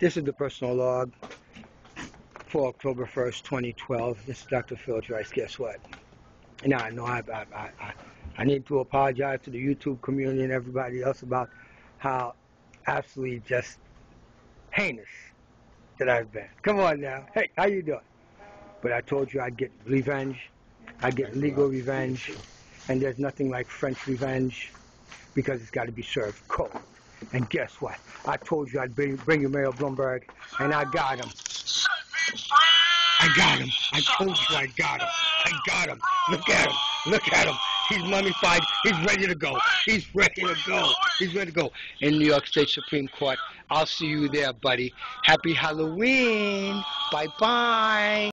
This is the personal log for October 1st, 2012. This is Dr. Phil Drice. Guess what? Now, I know I, I, I, I need to apologize to the YouTube community and everybody else about how absolutely just heinous that I've been. Come on now. Hey, how you doing? But I told you I'd get revenge. I'd get legal revenge. And there's nothing like French revenge because it's got to be served cold. And guess what? I told you I'd bring, bring you Mayor Bloomberg, and I got him. I got him. I told you I got him. I got him. Look at him. Look at him. He's mummified. He's ready to go. He's ready to go. He's ready to go. In New York State Supreme Court. I'll see you there, buddy. Happy Halloween. Bye-bye.